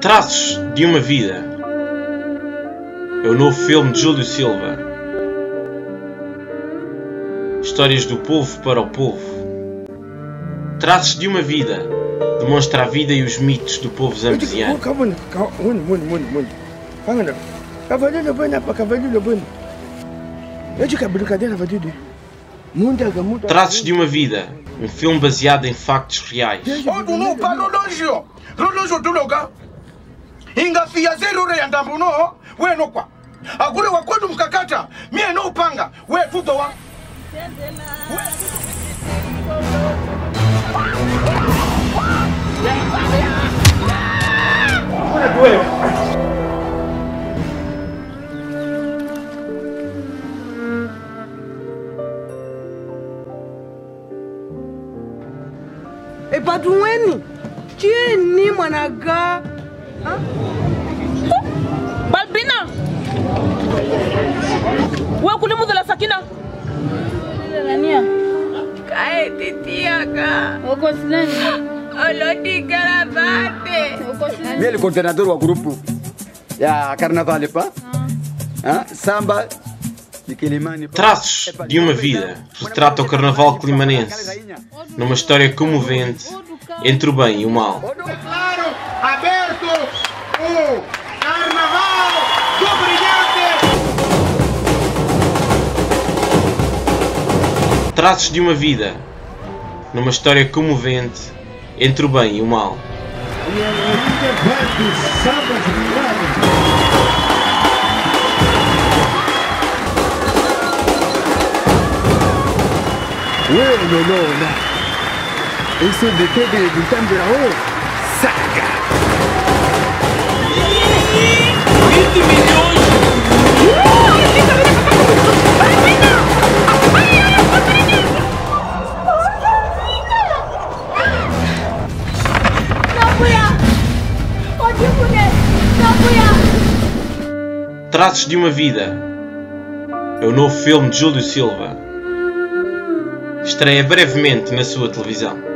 Traços de uma vida. É o novo filme de Júlio Silva. Histórias do povo para o povo. Traços de uma vida. Demonstra a vida e os mitos do povo zambiano. Traços de uma vida. Um filme baseado em factos reais. ingafia zero ya ndambuno wenokwa wa kwetu mkakata. Mie noupanga we fudo wa. Epatuweni chieni mwanagaa balbina we kulimudhala sakina kae titiaka Okosilani. olodigala bate Okosilani. Mimi ni coordenador wa grupo ya Carnaval pa. Ah, samba. Traços de uma vida. Retrata o carnaval climanense. Numa história comovente entre o bem e o mal. claro o carnaval do brilhante Traços de uma vida. Numa história comovente entre o bem e o mal. Bueno, Lola. Eso depende de Tambra o Saga. Traços de uma vida. É o novo filme de Júlio Silva. Estreia brevemente na sua televisão.